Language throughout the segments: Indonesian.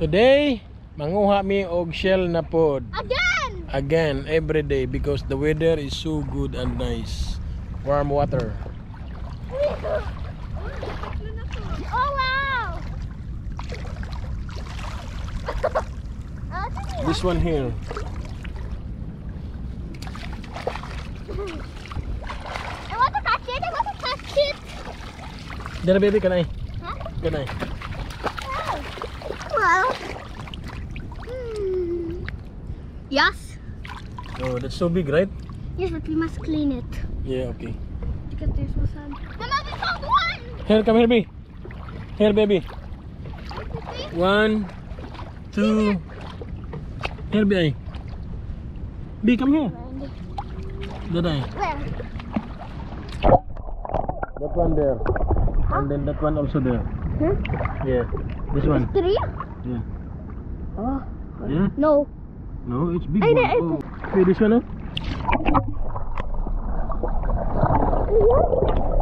Today, manguha mi og shell na pod. Again! Again, every day because the weather is so good and nice. Warm water. Oh wow! This one here. I want to catch it! I want to catch it! Dala baby kanay. Huh? Kanay. Wow. Hmm. Yes. Oh, that's so big, right? Yes, but we must clean it. Yeah, okay. Look at this. Mama, we found one! Here, come here, baby. Here, baby. One, two. Here, baby. B, come here. Daday. Where? That one there. And then that one also there. Huh? Yeah. This one. Three? Yeah. Oh. Yeah? No. No, it's big Ay, one. Oh. This one, oh.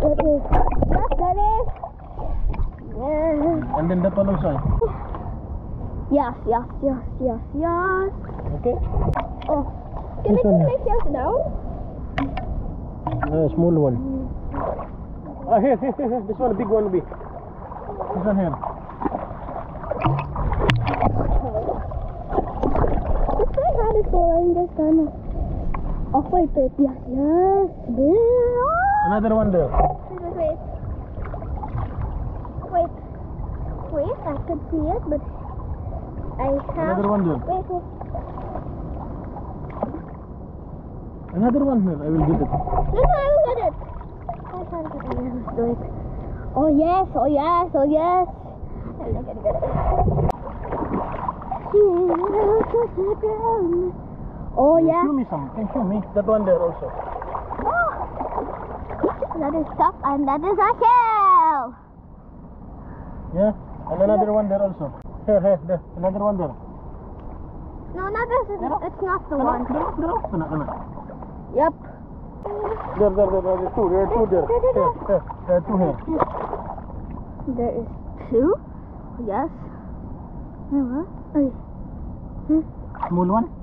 That is. Yes, that is. Yes. And then the one side. Yes, yes, yes, yes, yes. Okay. Oh. Can This I put myself down? Uh, small one. Ah, here, here, here, here. This one, a big one, big. This one here. It's very hard to in this time. Oh, wait, wait, yes, yes. Another one there. Wait, wait, wait. I can see it, but I have. Another one there. Wait, wait. Another one here. I will get it. No, no, I will get it. I can get it. Let's do it. Oh, yes, oh, yes, oh, yes. And I can get it. Oh, yes. Show me some. Can show me that one there also. Oh. That is stuff, and that is a shell. Yeah. And another one there also. Here, here, there. Another one there. No, not this. Is, it's not the one. There, there. Kana, kana. Yep. There, there, there, there. Two. There are two there. Here, here. There are two here. There is two. Yes. Uh-huh. Ay. Small one?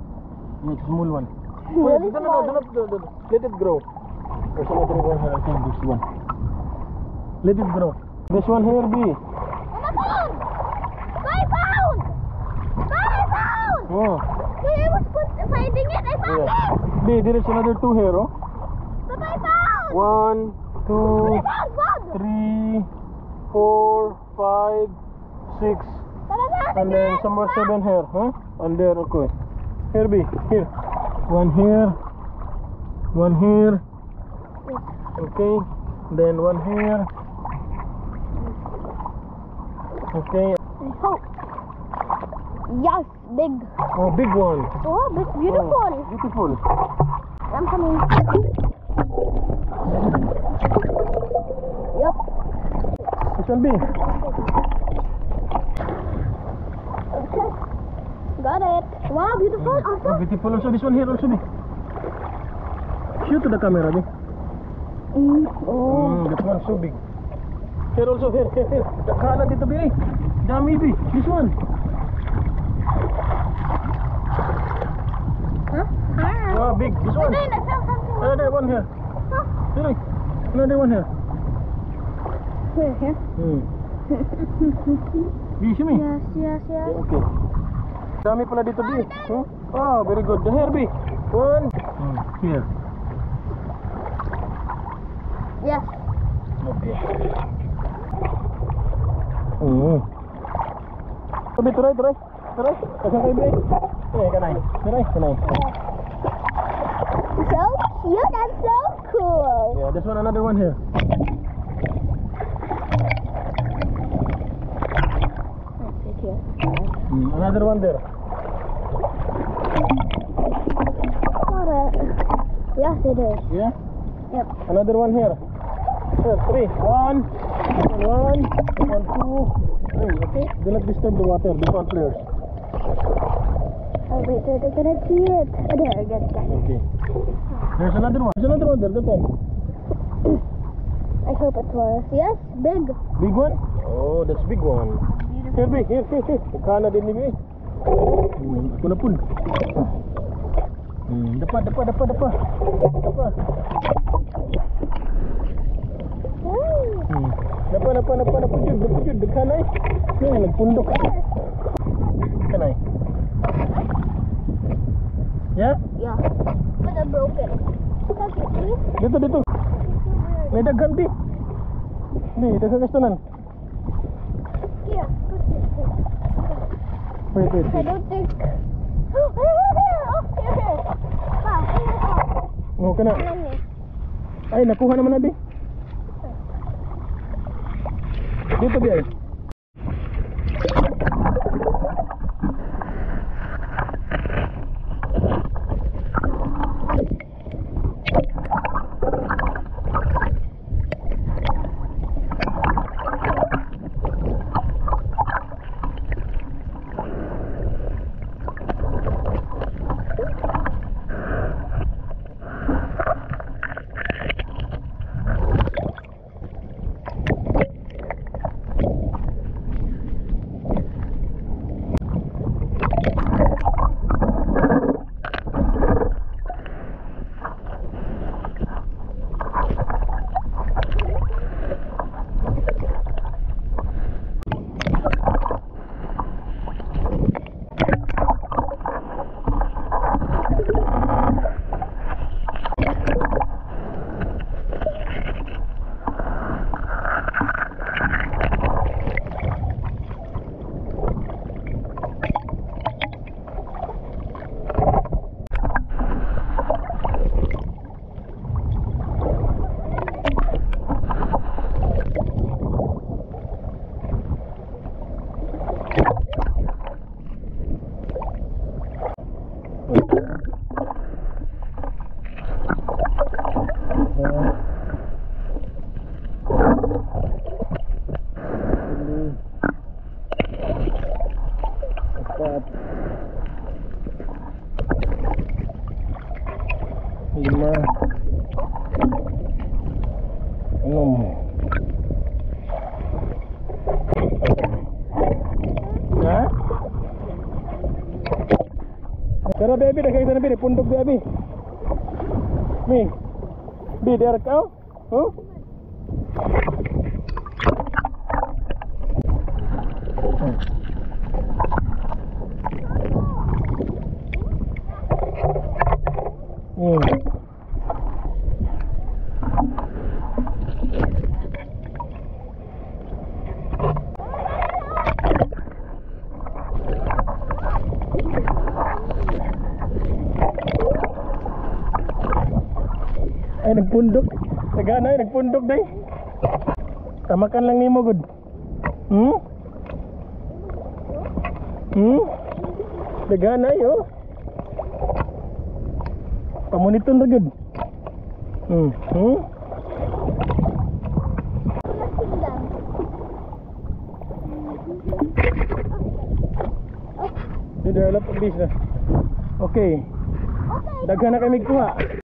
Yeah, it's small one. Really Wait, no, no, small. no, do not, do let it grow. There's another one here, I think this one. Let it grow. This one here, be. My god! I found! I found! Oh, When I was finding it, I found yeah. it! B, there is another two here, oh. But I found! One, two, found three, four, five, six, But I found and then again. some more seven here, huh? And there, okay. Here, B, here. One here, one here. Okay, then one here. Okay, I. Yes, big. oh, big one. Oh, big, beautiful. Oh, beautiful. I'm coming. Yep. This one, B. Wow, beautiful. Oh, Awesome. beautiful also. This one here also, B. Shoot to the camera, B. Mm, oh. Mm, that one so big. Here also, here, here, here. Kala dito, B. Dami, B. This one. Huh? Huh? Oh, big. This one. Wait, I found something. Another one here. Huh? Here, another one here. Here, here. Hmm. B, show me. Yes, yes, yes. Okay. Dami pala dito, B. Huh? Oh, very good. The here, B. One. Hmm. Here. Yes. Okay. Hmm. Sabi, turay, turay. Turay. Kasang kayo, B. Eh, kanay. Turay, kanay. So cute and so cool. Yeah, there's one another one here. Hmm. Another one there. Got it. Yes, it is. Yeah. Yep. Another one here. Here, three. One. One. One, two. Three. Okay. Do not disturb the water. The one players. Oh, wait, wait, I cannot see it. Oh, there, I got it. Okay. There's another one. There's another one there. That one. I hope it was. Yes, big. Big one? Oh, that's big one. Beautiful. Here, Bi. Here, here, here. Kana din ni. Hmm, pun. Hmm, dapat, dapat, dapat, dapat. Dapat. Hmm. Dapat, dapat, dapat, dapat. Jud, dapat, jud. Dekan ay. Ni, nagpundok. Kanay. Ya? Yeah. But I broke it. That's it. Dito, dito. May daghan, Bi. Bi, daghan kastanan. Here. Put this here. Wait, wait, I don't think. Oh, ni? Ay, nakuha naman na, Bi. Dito, Tara baby, dagay na baby, pundok baby. Mi. Di derek kau? Huh? Nagpundok. Nagana ay, nagpundok day. Tamakan lang nimo good. Hmm? Hmm? Nagana ay, oh. Pamuniton ra good. Hmm. Hmm? Dito bis na. Okay. Daghan na kami kuha.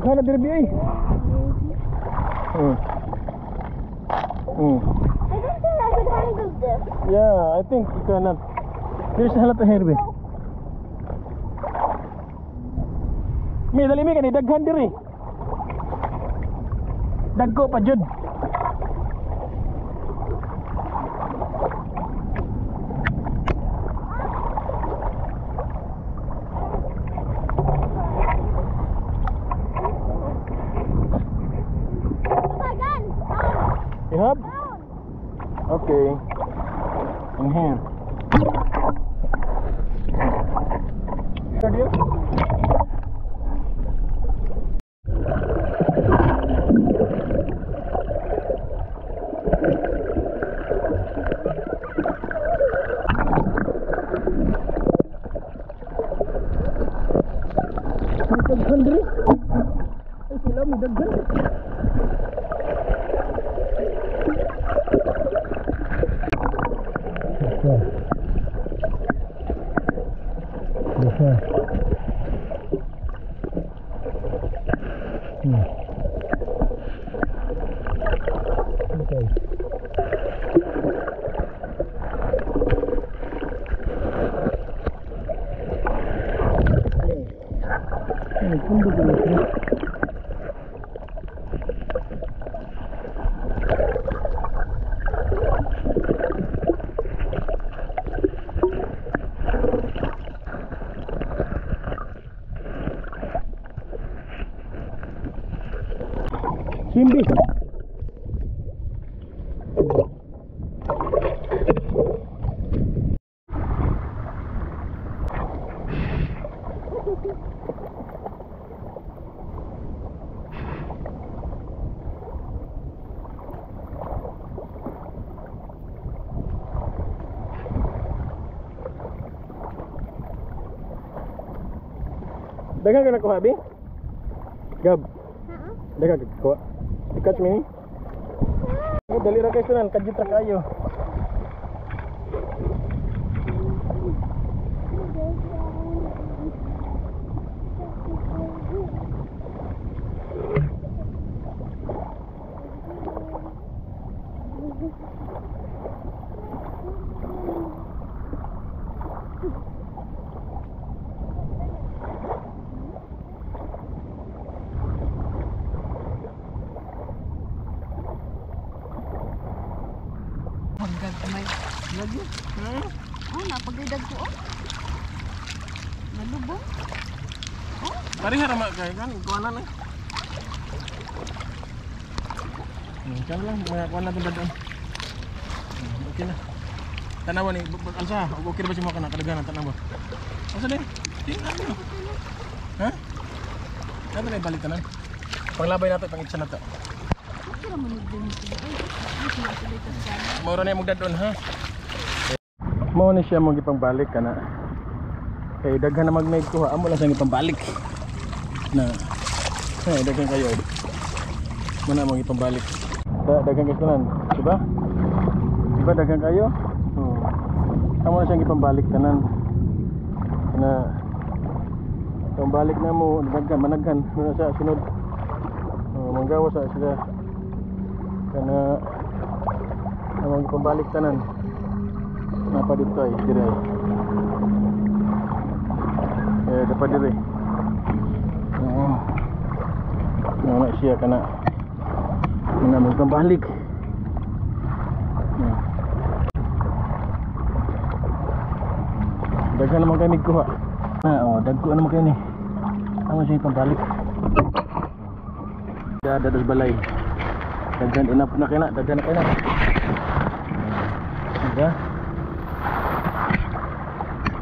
Daghan na dirbi ay. Hmm. I don't think I could handle this. Yeah, I think you cannot. There's a lot of herbi. Mi, dali mi kani daghan diri. Dagko pa jud. cho điếc degândiri ese lamu degândiri Yeah. Simbi. Dagang ka nakuha, Bi? Gab, dagang ka. You catch me? Dali ra kay sunan, kadyo ta kayo. Lagi. Hmm? Oh, napagaydag ko oh. Nalubong. Pareha ra mak kay kan kuanan eh. Hmm, kan lang mga kuanan to dadon. Hmm, Okay na. Tanawa ni alsa, okay ba si mo kana kadaghanan tanawa. Asa din? Tingnan mo. Ha? Ano na balik tanan? Panglabay nato pang itsa nato. Kira mo nagdun sila. Ay, ay, sila sila ito sa Mauro na yung magdadon ha. Mao ni siya mo gipangbalik kana. Kay daghan na mag-night ko ha, amo lang sa gipangbalik. Na. Ay daghan kayo. Mo gipangbalik. Da daghan kayo tanan, di ba? Di ba daghan kayo? Hmm. Amo na siyang gipangbalik tanan. Na Pambalik na mo, daghan managhan muna sa sunod. Uh, manggawa sa sila kana amang pambalik tanan napa dito ay dire eh dapat dire oo na na siya kana na mo pambalik Hmm. daghan naman kami kuha ah oh dagko naman kayo ni. Ano siya pambalik da dados balay daghan enough na kaya na daghan na Diba?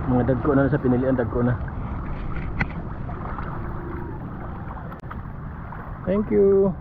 Mga dagko na sa pinilian dagko na. Thank you.